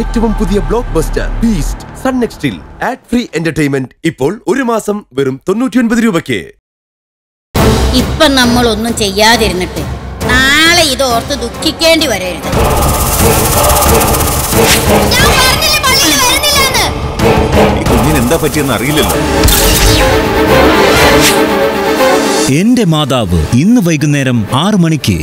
ഏറ്റവും പുതിയ blockbuster beast Sun നെക്സ്റ്റിൽ ആഡ് ഫ്രീ എന്റർടൈൻമെന്റ് ഇപ്പോൾ ഒരു മാസം വെറും തൊണ്ണൂറ്റി രൂപയ്ക്ക്. ഇപ്പൊ നമ്മളൊന്നും ചെയ്യാതിരുന്നിട്ട് നാളെ ഇത് ഓർത്ത് ദുഃഖിക്കേണ്ടി വരരുത്. പള്ളിയിൽ എന്താ പറ്റിയെന്ന് അറിയില്ലല്ലോ. എന്റെ മാതാവ് ഇന്ന് വൈകുന്നേരം ആറു മണിക്ക്